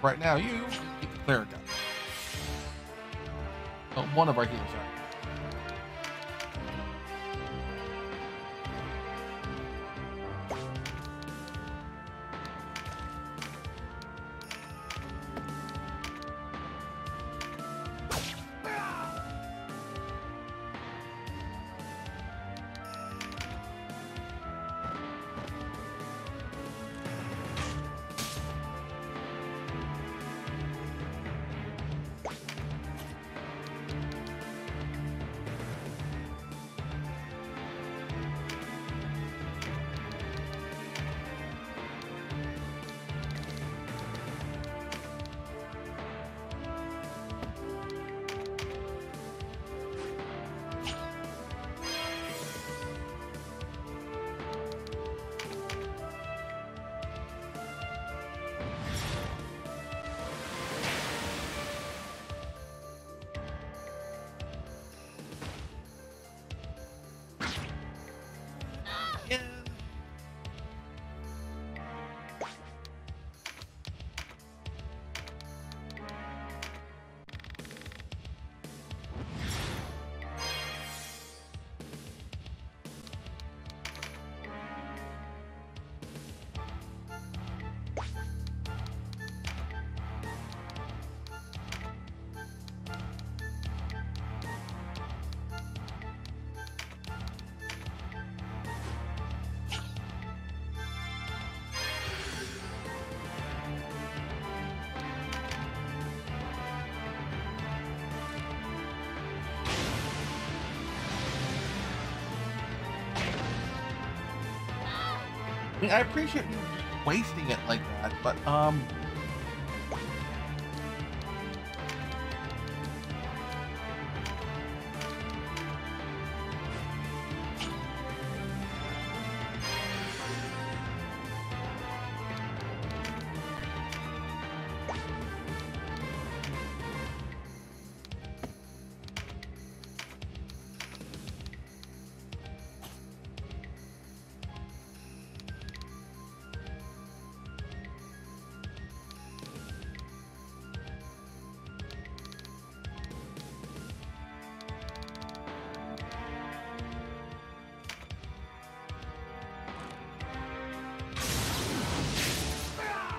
Right now, you keep the cleric up. Oh, one of our healers are. I appreciate you wasting it like that, but um,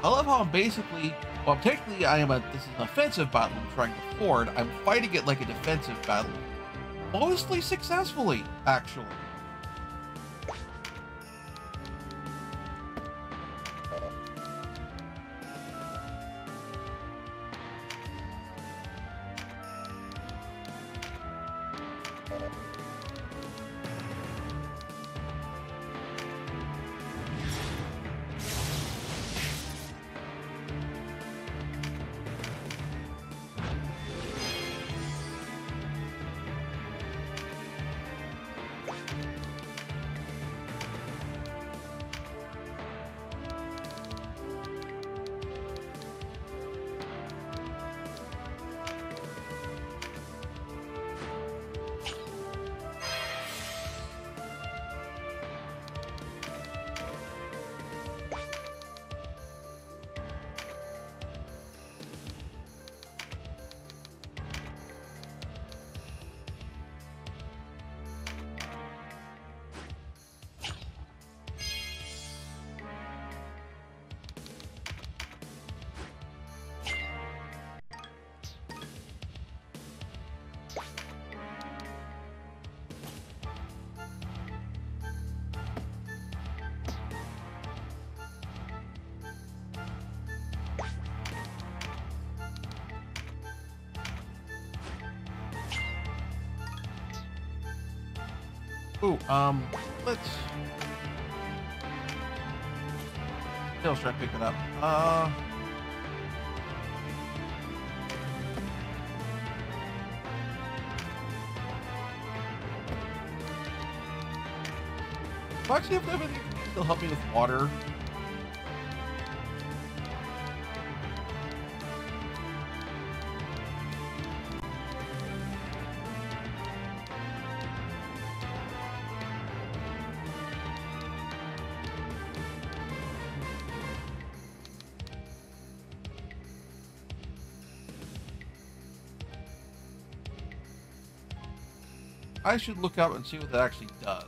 I love how I'm basically, well, technically I am a, this is an offensive battle I'm trying to ford. I'm fighting it like a defensive battle. Mostly successfully, actually. Ooh, um, let's. Try to pick it up. Uh. Actually, if anything, still help me with water. I should look up and see what that actually does.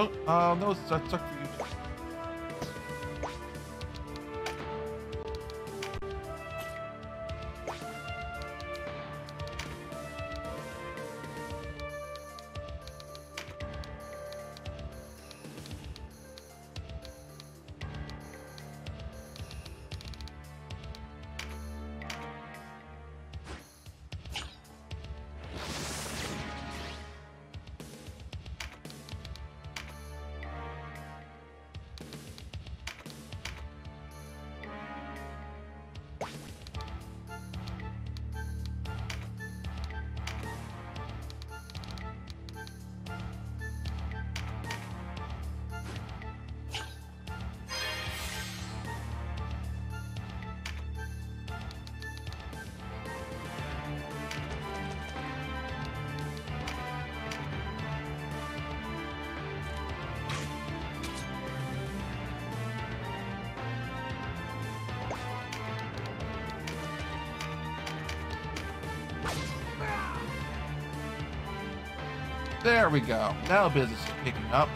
No, uh, no, that's up for There we go. Now business is picking up.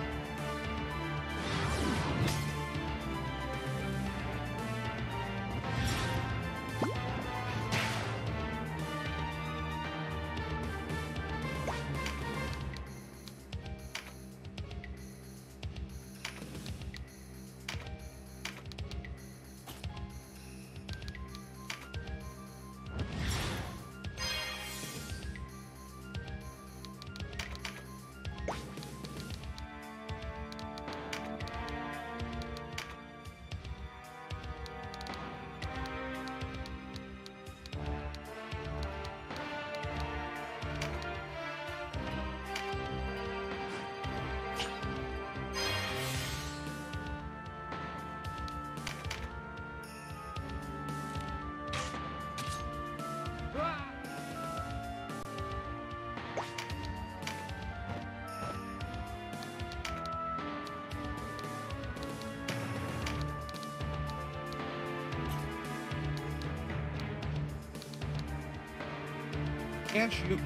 Can't shoot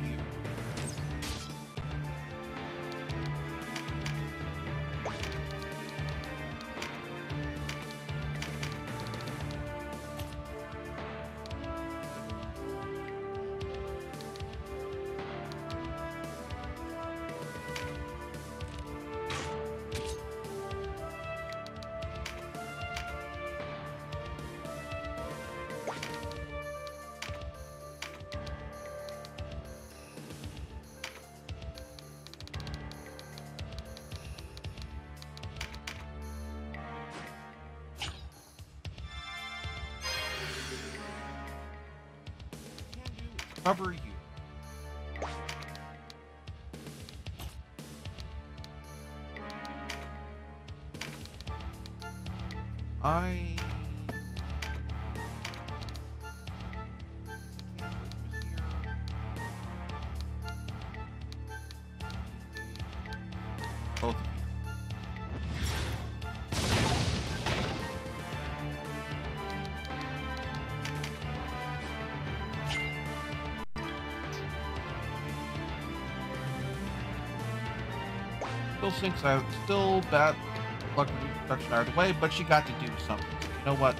cover you. I Still sinks out, still bad luck reduction out of the way, but she got to do something. So you know what?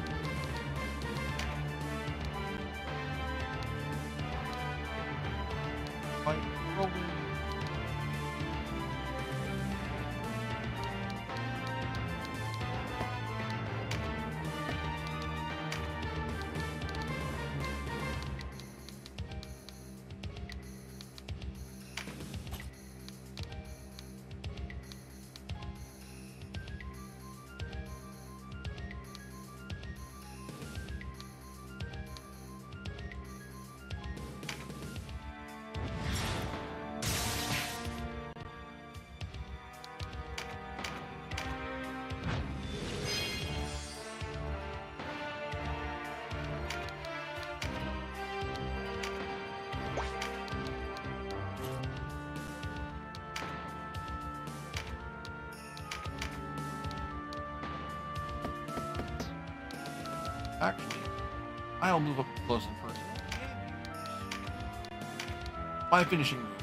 Actually, I'll move up close and personal. My finishing move.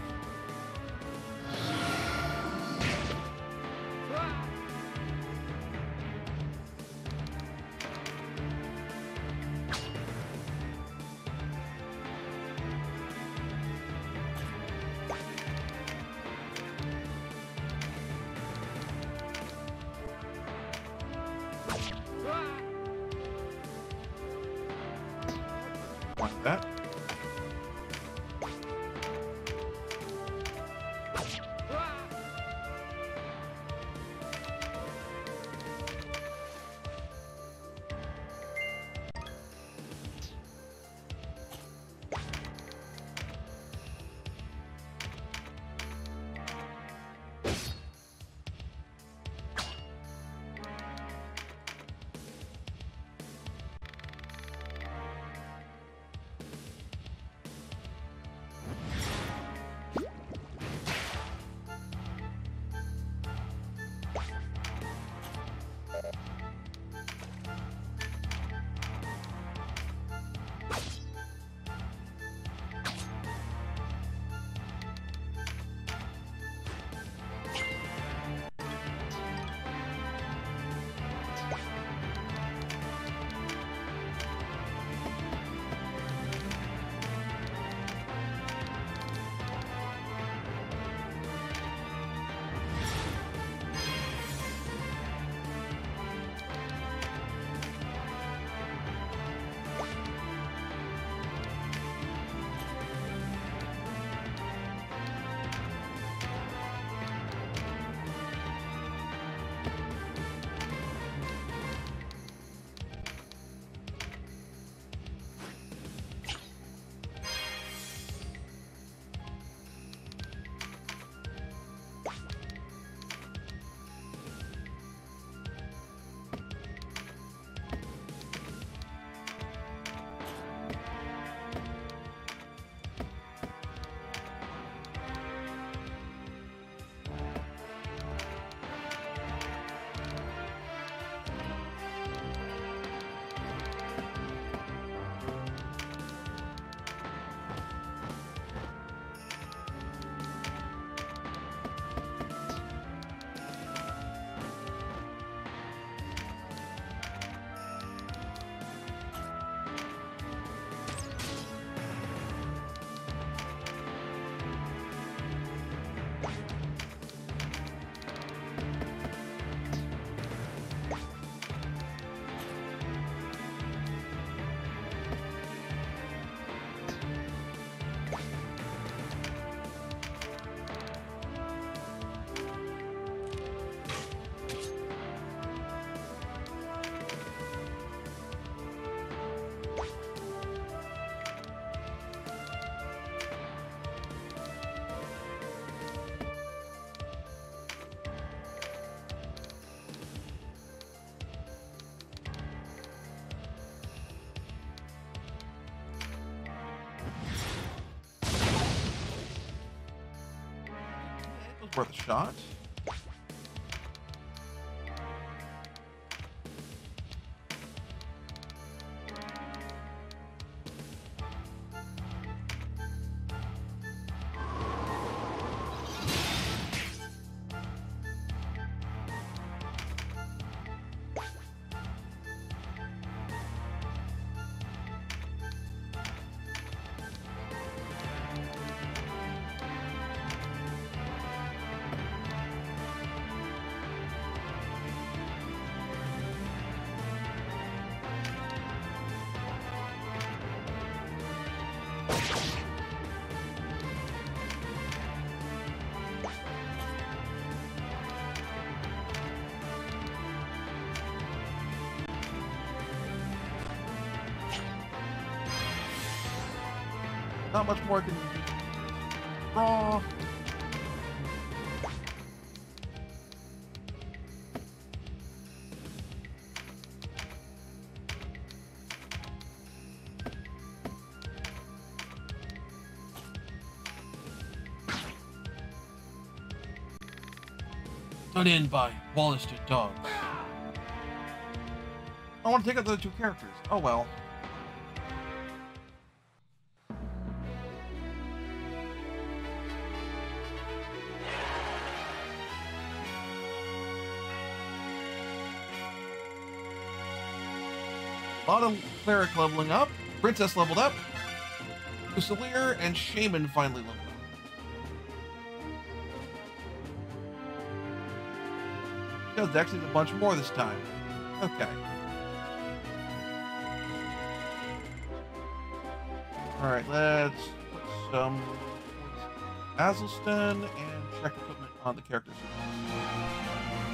Worth a shot. Not much more I can draw. Done in by Wollaston Dog. I want to take out the other two characters. Oh well. Cleric leveling up, princess leveled up, Fusilier and Shaman finally leveled up. No, there's actually a bunch more this time. Okay. Alright, let's put some Azelstan and check equipment on the characters.